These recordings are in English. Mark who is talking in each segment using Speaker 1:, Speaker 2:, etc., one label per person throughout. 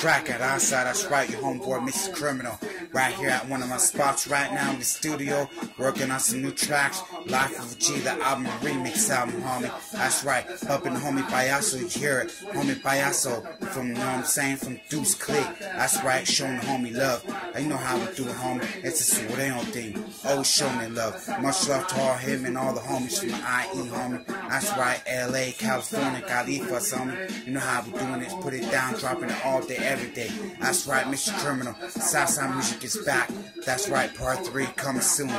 Speaker 1: Crack it outside, that's right, your homeboy Mr. Criminal. Right here at one of my spots right now in the studio, working on some new tracks. Life of G, the album remix album, homie. That's right, the homie Payaso, you hear it. Homie Payaso from, you know what I'm saying, from Deuce Click. That's right, showing the homie love. You know how we do it, homie. It's a Surreal thing. Oh, Always showing it love. Much love to all him and all the homies from the IE, homie. That's right, LA, California, Califa, homie. You know how we doing it. Put it down, dropping it all day, every day. That's right, Mr. Criminal. Southside Music is back. That's right, part three coming soon.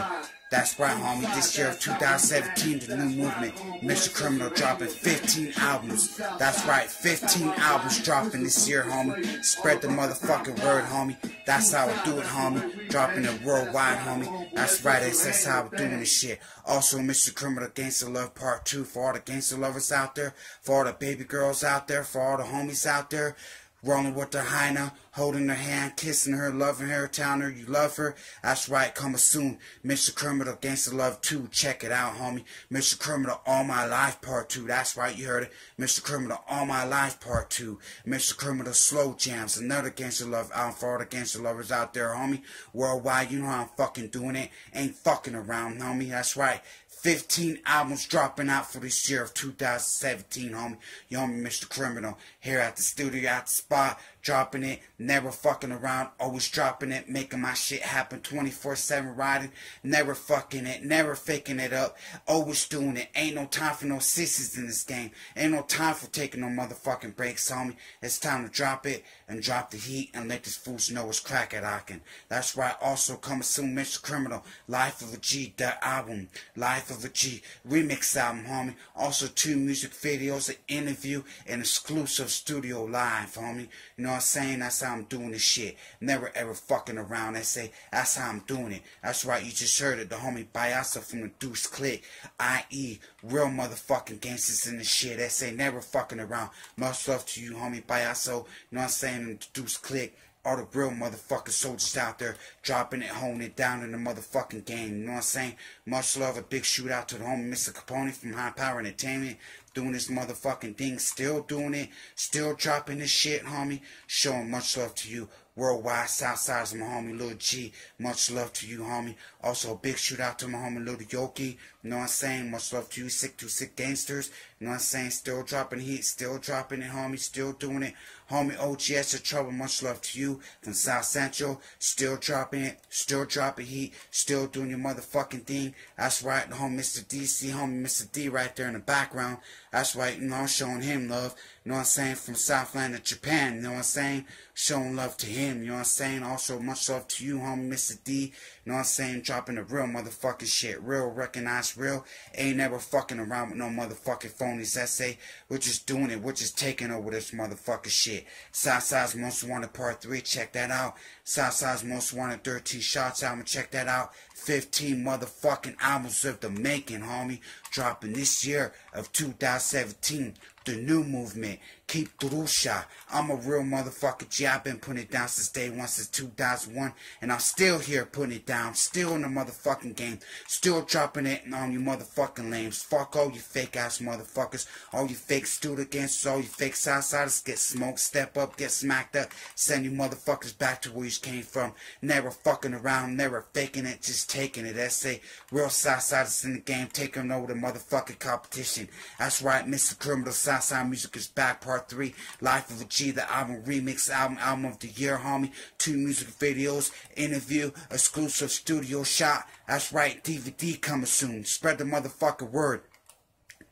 Speaker 1: That's right, homie. This year of 2017, the new movement, Mr. Criminal dropping 15 albums. That's right, 15 albums dropping this year, homie. Spread the motherfucking word, homie. That's how I do it, homie. Dropping it worldwide, homie. That's right, that's how we're doing this shit. Also, Mr. Criminal Gangster Love Part 2 for all the gangster lovers out there, for all the baby girls out there, for all the homies out there rolling with her hyena, holding her hand, kissing her, loving her, telling her you love her. That's right, coming soon. Mr. Criminal Gangsta Love 2. Check it out, homie. Mr. Criminal All My Life Part 2. That's right, you heard it. Mr. Criminal All My Life Part 2. Mr. Criminal Slow Jams. Another Gangsta Love album for all the gangster lovers out there, homie. Worldwide, you know how I'm fucking doing it. Ain't fucking around, homie. That's right. 15 albums dropping out for this year of 2017, homie. Yo, homie, Mr. Criminal, here at the studio, at the spot, dropping it, never fucking around, always dropping it, making my shit happen 24-7 riding, never fucking it, never faking it up, always doing it. Ain't no time for no sissies in this game. Ain't no time for taking no motherfucking breaks, homie. It's time to drop it and drop the heat and let these fools know it's crack at Aachen. That's right, also coming soon, Mr. Criminal, Life of a G, the album, Life of a G, remix album, homie. Also two music videos, an interview, and exclusive studio live, homie. You know know what I'm saying? That's how I'm doing this shit. Never ever fucking around. They say that's how I'm doing it. That's right. You just heard it. The homie Payaso from the Deuce Click, i.e. real motherfucking gangsters in the shit. They say never fucking around. Much love to you, homie Payaso. You know what I'm saying? The Deuce Click all the real motherfucking soldiers out there dropping it, holding it down in the motherfucking game. You know what I'm saying? Much love, a big shootout to the homie Mr. Capone from High Power Entertainment. Doing this motherfucking thing, still doing it, still dropping this shit, homie. Showing much love to you. Worldwide, Southside's my homie, Lil G. Much love to you, homie. Also, a big shout out to my homie, Lil Yoki. You know what I'm saying? Much love to you, Sick to Sick Gangsters. You know what I'm saying? Still dropping heat, still dropping it, homie. Still doing it. Homie OGS of Trouble, much love to you. From South Central, still dropping it, still dropping heat, still doing your motherfucking thing. That's right, homie Mr. DC, homie Mr. D right there in the background. That's right, you know, I'm showing him love. You know what I'm saying? From Southland of Japan, you know what I'm saying? Showing love to him, you know what I'm saying? Also, much love to you, homie Mr. D. You know what I'm saying? Dropping the real motherfucking shit. Real, recognized real. Ain't never fucking around with no motherfucking phonies that say we're just doing it. We're just taking over this motherfucking shit. Southside's Most Wanted Part 3. Check that out. Southside's Most Wanted 13 Shots album. Check that out. 15 motherfucking albums of the making, homie. Dropping this year of 2017 the new movement. Keep Drusha. I'm a real motherfucker G. I've been putting it down since day one, since 2001. And I'm still here putting it down. Still in the motherfucking game. Still dropping it on you motherfucking lames. Fuck all you fake ass motherfuckers. All you fake student gangsters. All you fake Southsiders. Get smoked. Step up. Get smacked up. Send you motherfuckers back to where you came from. Never fucking around. Never faking it. Just taking it. That's say real Southsiders in the game. Taking over the motherfucking competition. That's right. Mr. Criminal Southside Music is back, part three. Life of a G, the album remix album, album of the year, homie. Two music videos, interview, exclusive studio shot. That's right, DVD coming soon. Spread the motherfucking word.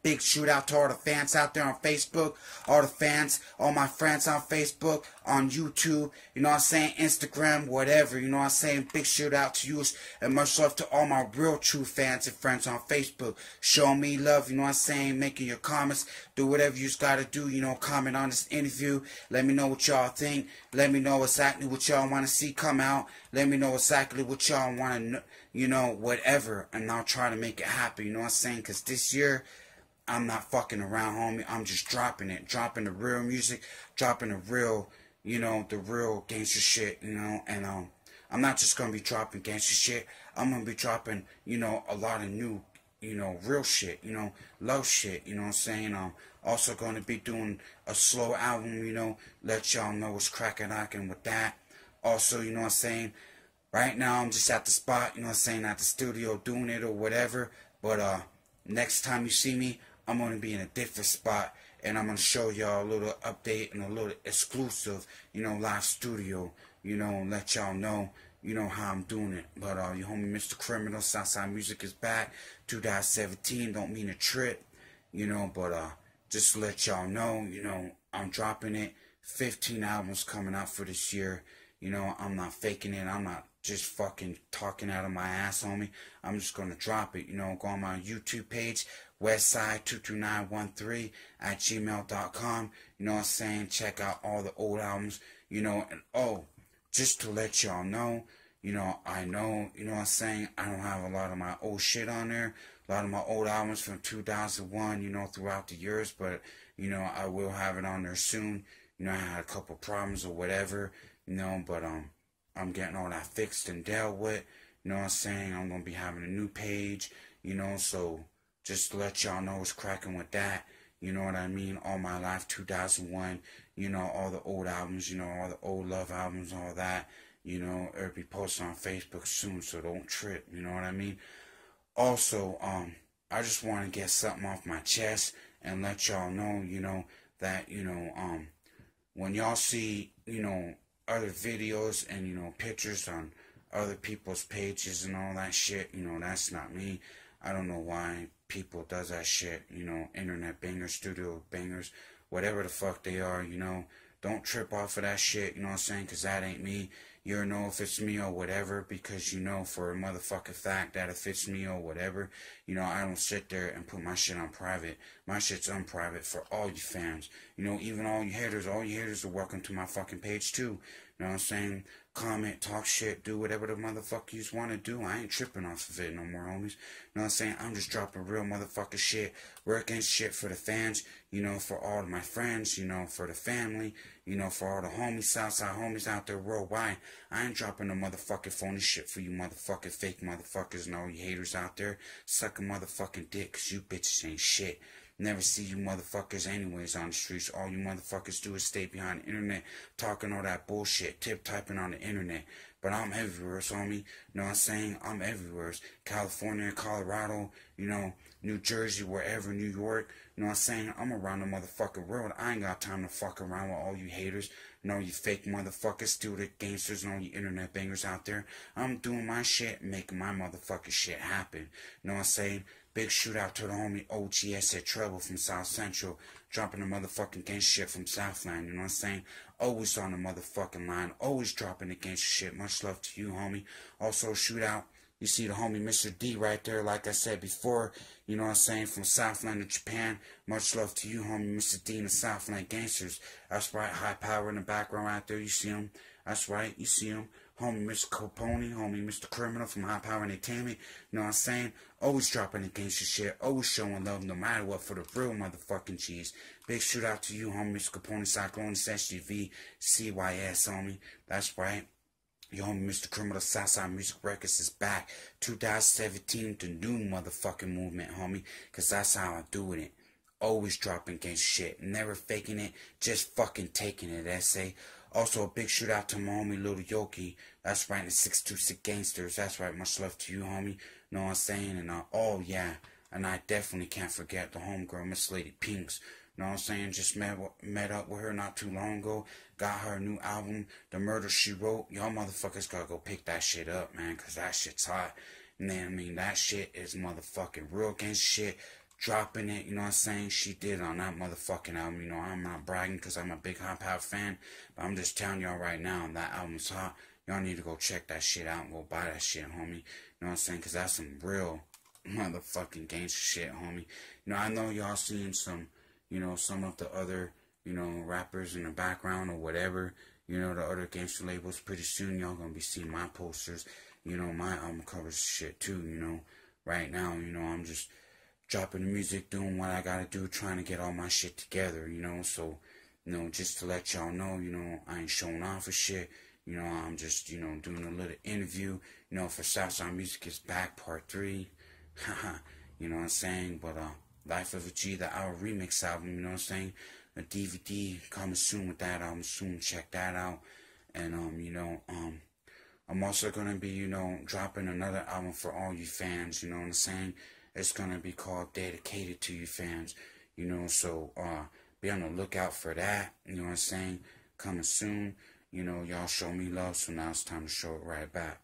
Speaker 1: Big shootout to all the fans out there on Facebook, all the fans, all my friends on Facebook, on YouTube, you know what I'm saying, Instagram, whatever, you know what I'm saying. Big shootout to you and much love to all my real true fans and friends on Facebook. Show me love, you know what I'm saying, making your comments, do whatever you just gotta do, you know, comment on this interview. Let me know what y'all think. Let me know exactly what y'all want to see come out. Let me know exactly what y'all know, you know, whatever, and I'll try to make it happen, you know what I'm saying, because this year, I'm not fucking around, homie. I'm just dropping it, dropping the real music, dropping the real, you know, the real gangster shit, you know, and um, I'm not just gonna be dropping gangster shit. I'm gonna be dropping, you know, a lot of new you know, real shit, you know, love shit, you know what I'm saying? Um, also going to be doing a slow album, you know, let y'all know what's cracking knocking with that. Also, you know what I'm saying? Right now, I'm just at the spot, you know what I'm saying, at the studio doing it or whatever. But, uh, next time you see me, I'm going to be in a different spot. And I'm going to show y'all a little update and a little exclusive, you know, live studio, you know, let y'all know you know how I'm doing it. But uh, your homie Mr. Criminal, Southside Music is back. 2017, don't mean a trip, you know, but uh, just let y'all know, you know, I'm dropping it. 15 albums coming out for this year. You know, I'm not faking it. I'm not just fucking talking out of my ass, homie. I'm just gonna drop it. You know, go on my YouTube page, Westside22913 at gmail.com. You know what I'm saying? Check out all the old albums. You know, and oh, just to let y'all know, you know, I know, you know what I'm saying, I don't have a lot of my old shit on there, a lot of my old albums from 2001, you know, throughout the years, but, you know, I will have it on there soon. You know, I had a couple problems or whatever, you know, but, um, I'm getting all that fixed and dealt with, you know what I'm saying, I'm gonna be having a new page, you know, so, just to let y'all know what's cracking with that, you know what I mean, All My Life 2001, you know, all the old albums, you know, all the old love albums, all that, you know, it'll be posted on Facebook soon, so don't trip, you know what I mean? Also, um, I just want to get something off my chest and let y'all know, you know, that, you know, um, when y'all see, you know, other videos and, you know, pictures on other people's pages and all that shit, you know, that's not me. I don't know why people does that shit, you know, internet bangers, studio bangers whatever the fuck they are, you know. Don't trip off of that shit, you know what I'm saying? Because that ain't me. You'll know if it's me or whatever because you know for a motherfucking fact that if it's me or whatever, you know, I don't sit there and put my shit on private. My shit's unprivate for all you fans. You know, even all you haters, all you haters are welcome to my fucking page too. You know what I'm saying? Comment, talk shit, do whatever the motherfucker you want to do. I ain't tripping off of it no more, homies. You know what I'm saying? I'm just dropping real motherfucker shit, working shit for the fans, you know, for all my friends, you know, for the family, you know, for all the homies, Southside homies out there worldwide. I ain't dropping no motherfucking phony shit for you motherfucking fake motherfuckers and all you haters out there. Suck a motherfucking dick, cause you bitches ain't shit. Never see you motherfuckers anyways on the streets. All you motherfuckers do is stay behind the internet talking all that bullshit, tip typing on the internet. But I'm everywhere, so me, you know what I'm saying? I'm everywhere. California, Colorado, you know, New Jersey, wherever, New York, you know what I'm saying? I'm around the motherfucking world. I ain't got time to fuck around with all you haters. You know, you fake motherfuckers, stupid gangsters, and all you internet bangers out there. I'm doing my shit, making my motherfucking shit happen. You know what I'm saying? Big shootout to the homie OGS at Trouble from South Central, dropping the motherfucking gang shit from Southland, you know what I'm saying? Always on the motherfucking line, always dropping the gangster shit. Much love to you, homie. Also, shootout, you see the homie Mr. D right there, like I said before, you know what I'm saying, from Southland of Japan. Much love to you, homie Mr. D and the Southland Gangsters. That's right, high power in the background right there, you see him. That's right, you see him homie Mr. Capone, homie Mr. Criminal from High Power Entertainment. You know what I'm saying? Always dropping the your shit, always showing love no matter what for the real motherfucking cheese. Big shout out to you, homie Mr. Capone, Cyclone, SGV, CYS, homie. That's right. Homie Mr. Criminal Southside Music Records is back. 2017, the new motherfucking movement, homie. Cause that's how I do it. Always dropping against shit. Never faking it, just fucking taking it, essay. Also, a big shout out to my homie Little Yoki. That's right, the 626 Gangsters. That's right, much love to you, homie. Know what I'm saying? And, uh, oh, yeah. And I definitely can't forget the homegirl, Miss Lady Pinks. Know what I'm saying? Just met, met up with her not too long ago. Got her new album, The Murder She Wrote. Y'all motherfuckers gotta go pick that shit up, man, because that shit's hot. And then, I mean, that shit is motherfucking real gangsta shit dropping it, you know what I'm saying? She did on that motherfucking album, you know, I'm not bragging because I'm a big High Power fan, but I'm just telling y'all right now, that album's hot. Y'all need to go check that shit out and go buy that shit, homie. You know what I'm saying? Because that's some real motherfucking gangster shit, homie. You know, I know y'all seen some, you know, some of the other, you know, rappers in the background or whatever, you know, the other gangster labels. Pretty soon y'all gonna be seeing my posters, you know, my album covers shit too, you know. Right now, you know, I'm just dropping the music, doing what I gotta do, trying to get all my shit together, you know. So, you know, just to let y'all know, you know, I ain't showing off for shit. You know, I'm just, you know, doing a little interview, you know, for Southside Music is Back Part 3. Haha. You know what I'm saying? But uh, Life of a G, the Our remix album. You know what I'm saying? A DVD coming soon with that album. Soon, check that out. And um, you know, um, I'm also gonna be, you know, dropping another album for all you fans. You know what I'm saying? It's gonna be called Dedicated to You Fans. You know, so uh, be on the lookout for that. You know what I'm saying? Coming soon. You know, y'all show me love, so now it's time to show it right back.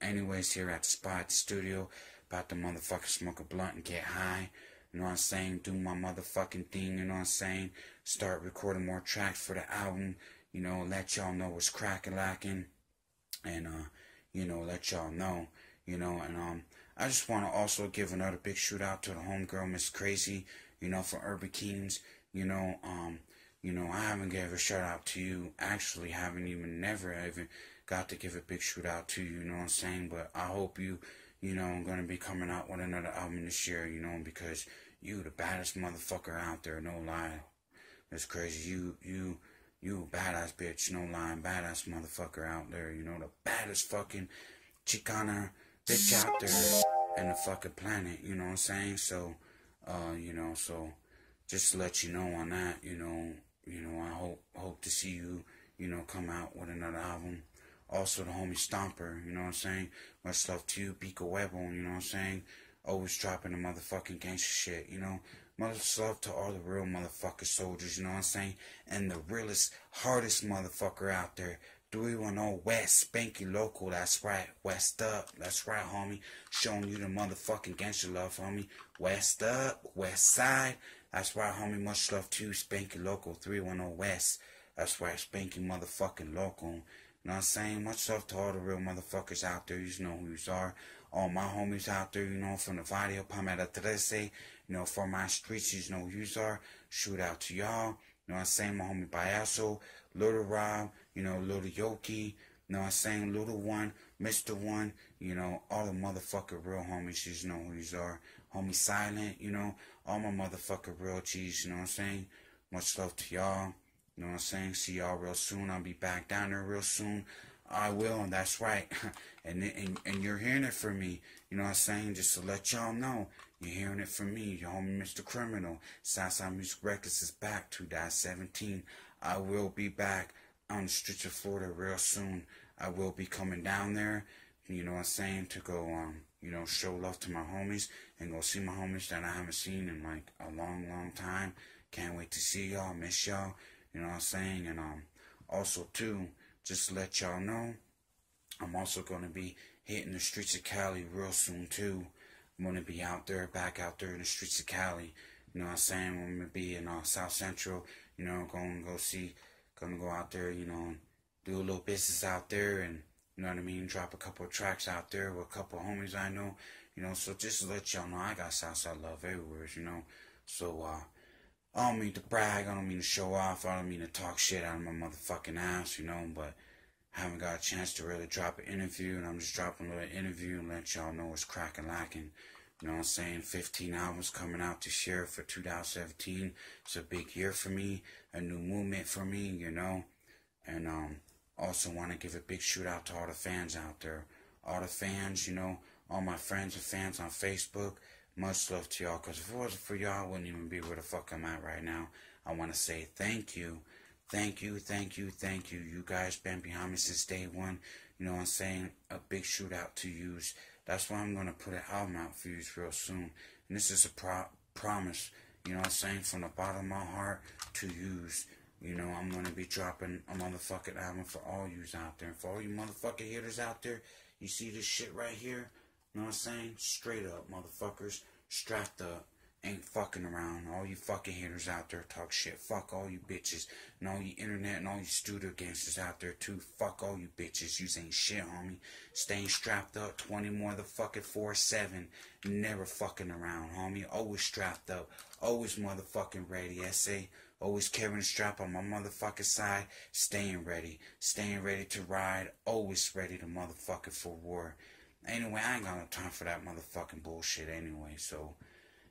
Speaker 1: Anyways, here at the spot studio, about to motherfucker smoke a blunt and get high. You know what I'm saying? Do my motherfucking thing, you know what I'm saying? Start recording more tracks for the album. You know, let y'all know what's cracking lacking. And, uh, you know, let y'all know. You know, and, um, I just want to also give another big shout out to the homegirl, Miss Krazie, you know, for Urban Kings. You know, um, you know, I haven't gave a shout out to you. Actually, haven't even never even got to give a big shout out to you. You know what I'm saying? But I hope you, you know, I'm gonna be coming out with another album this year. You know, because you the baddest motherfucker out there. No lie, Miss Krazie. You, you, you badass bitch. No lying, badass motherfucker out there. You know, the baddest fucking Chicana bitch out there in the fucking planet. You know what I'm saying? So, uh, you know, so just let you know on that, you know, you know, I hope hope to see you, you know, come out with another album. Also the homie Stomper, you know what I'm saying? Much love to you, Pico Webo, you know what I'm saying? Always dropping the motherfucking gangster shit, you know? Much love to all the real motherfucker soldiers, you know what I'm saying? And the realest, hardest motherfucker out there. 310 West, Spanky Loco, that's right. West up, that's right, homie. Showing you the motherfucking gangster love, homie. West up, West side, that's right, homie. Much love to you, Spanky Loco, 310 West. That's right, Spanky motherfucking Loco. You know what I'm saying? Much love to all the real motherfuckers out there. You know who you are. All my homies out there, you know, from the Vadio Palmera Trece, you know, from my streets, you know who you are. Shoot out to y'all. You know what I'm saying? My homie Payaso, Little Rob, you know, Little Yoki, you know I'm saying? Little One, Mr. One, you know, all the motherfucker real homies, you know who you are. Homie Silent, you know, all my motherfucker real G's, you know what I'm saying? Much love to y'all. You know what I'm saying? See y'all real soon. I'll be back down there real soon. I will, and that's right. and, and and you're hearing it from me. You know what I'm saying? Just to let y'all know, you're hearing it from me, your homie Mr. Criminal. Southside Music Records is back 2017. I will be back on the streets of Florida real soon. I will be coming down there, you know what I'm saying, to go um, you know, show love to my homies and go see my homies that I haven't seen in like a long, long time. Can't wait to see y'all, miss y'all, you know what I'm saying? And um also too, just to let y'all know, I'm also gonna be hitting the streets of Cali real soon too. I'm gonna be out there, back out there in the streets of Cali. You know what I'm saying? I'm gonna be in uh, South Central, you know, going to go see, gonna go out there, you know, do a little business out there and you know what I mean? Drop a couple of tracks out there with a couple of homies I know. You know, so just to let y'all know, I got Southside love everywhere, you know. So, uh, I don't mean to brag, I don't mean to show off, I don't mean to talk shit out of my motherfucking ass, you know, but I haven't got a chance to really drop an interview, and I'm just dropping a little interview and let y'all know what's cracking lacking. You know what I'm saying? 15 albums coming out this year for 2017. It's a big year for me, a new movement for me, you know. And, um, also want to give a big shout out to all the fans out there. All the fans, you know, all my friends and fans on Facebook. Much love to y'all, because if it wasn't for y'all, I wouldn't even be where the fuck I'm at right now. I want to say thank you. Thank you, thank you, thank you. You guys been behind me since day one. You know what I'm saying? A big shoot out to yous. That's why I'm going to put an album out for yous real soon. And this is a pro promise, you know what I'm saying? From the bottom of my heart to yous. You know, I'm gonna be dropping a motherfucking album for all yous out there. And for all you motherfucking hitters out there, you see this shit right here? You know what I'm saying? Straight up, motherfuckers. Strapped up. Ain't fucking around. All you fucking haters out there talk shit. Fuck all you bitches. And all you internet and all you studio gangsters out there too. Fuck all you bitches. You ain't shit, homie. Staying strapped up 20 more the fucking 4-7. Never fucking around, homie. Always strapped up. Always motherfucking ready. I say Always carrying a strap on my motherfucking side. Staying ready. Staying ready to ride. Always ready to motherfucking for war. Anyway, I ain't got no time for that motherfucking bullshit anyway. So,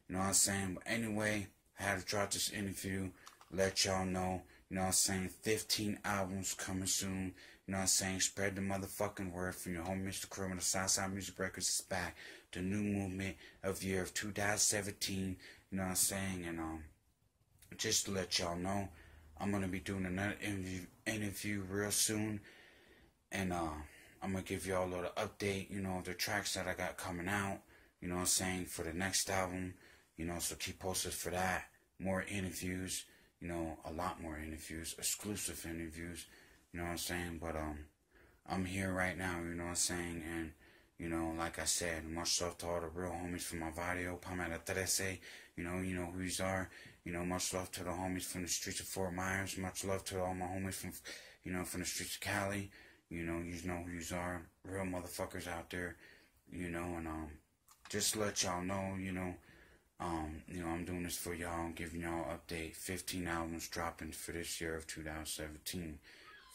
Speaker 1: you know what I'm saying? But anyway, I had to drop this interview. Let y'all know. You know what I'm saying? 15 albums coming soon. You know what I'm saying? Spread the motherfucking word from your home Mr. Criminal. Southside Music Records is back. the new movement of the year of 2017. You know what I'm saying? And um, just to let y'all know, I'm gonna be doing another interview, interview real soon, and uh, I'm gonna give y'all a little update. You know the tracks that I got coming out. You know what I'm saying for the next album. You know, so keep posted for that. More interviews. You know, a lot more interviews, exclusive interviews. You know what I'm saying? But um, I'm here right now. You know what I'm saying? And you know, like I said, much love to all the real homies from my barrio, Palmera Trece. You know, you know who you are. You know, much love to the homies from the streets of Fort Myers. Much love to all my homies from, you know, from the streets of Cali. You know, you know who you are. Real motherfuckers out there. You know, and um, just let y'all know, you know, um, you know, I'm doing this for y'all. I'm giving y'all an update. 15 albums dropping for this year of 2017.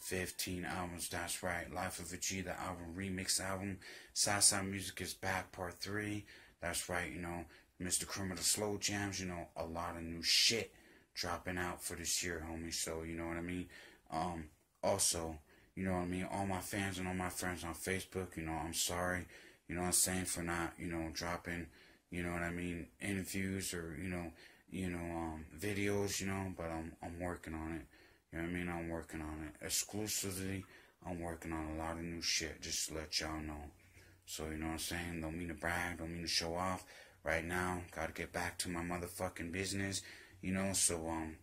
Speaker 1: 15 albums, that's right. Life of a G, the album, remix album. Southside Music is back, part 3. That's right, you know, Mr. Criminal Slow Jams, you know, a lot of new shit dropping out for this year, homie. So, you know what I mean? Um, also, you know what I mean? All my fans and all my friends on Facebook, you know, I'm sorry, you know what I'm saying, for not, you know, dropping, you know what I mean, interviews or, you know, you know, um, videos, you know, but I'm, I'm working on it. You know what I mean? I'm working on it. Exclusively, I'm working on a lot of new shit, just to let y'all know. So, you know what I'm saying? Don't mean to brag, don't mean to show off. Right now, gotta get back to my motherfucking business, you know, so, um,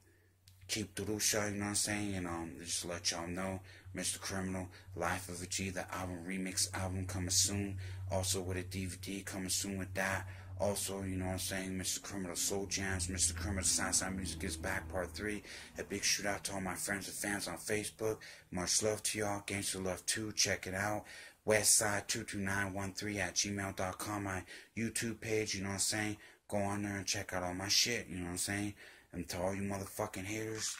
Speaker 1: keep the Rusha, you know what I'm saying? And, um, just let y'all know, Mr. Criminal, Life of a G, the album, remix album coming soon. Also with a DVD coming soon with that. Also, you know what I'm saying, Mr. Criminal Slow Jams, Mr. Criminal Southside Music is back, part three. A big shout out to all my friends and fans on Facebook. Much love to y'all. Gangster Love 2, check it out. Westside22913 at gmail.com, my YouTube page, you know what I'm saying? Go on there and check out all my shit, you know what I'm saying? And to all you motherfucking haters,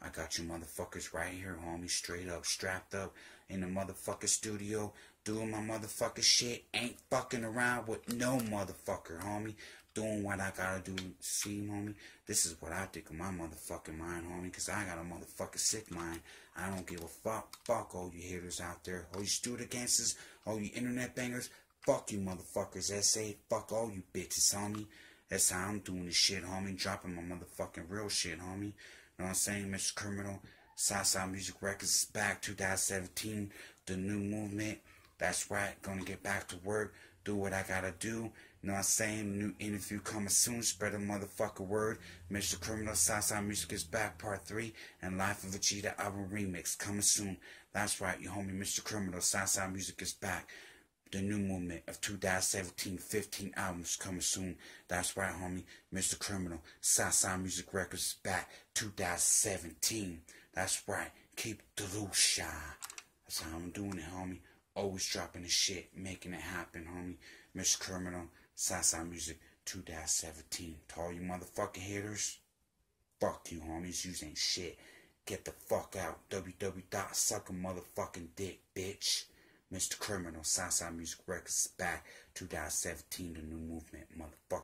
Speaker 1: I got you motherfuckers right here, homie, straight up, strapped up in the motherfucking studio, doing my motherfucking shit. Ain't fucking around with no motherfucker, homie. Doing what I gotta do. See, homie? This is what I think of my motherfucking mind, homie. Cause I got a motherfucking sick mind. I don't give a fuck. Fuck all you haters out there. All you student gangsters. All you internet bangers. Fuck you motherfuckers. SA. Fuck all you bitches, homie. That's how I'm doing this shit, homie. Dropping my motherfucking real shit, homie. You know what I'm saying, Mr. Criminal? Southside Music Records is back 2017. The new movement. That's right. Gonna get back to work. Do what I gotta do. Know what I'm saying? New interview coming soon. Spread the motherfucker word. Mr. Criminal Southside Music is back, part three. And Life of a Cheetah album remix coming soon. That's right, you homie, Mr. Criminal Southside Music is back. The new movement of 2017, 15 albums coming soon. That's right, homie. Mr. Criminal, Southside Music Records is back. 2017. That's right. Keep the loose shy. That's how I'm doing it, homie. Always dropping the shit, making it happen, homie. Mr. Criminal, Southside Music 2017. To all you motherfucking haters, fuck you, homies. You ain't shit. Get the fuck out. www. Suck a motherfucking dick, bitch. Mr. Criminal, Southside Music Records back 2017, the new movement, motherfucker.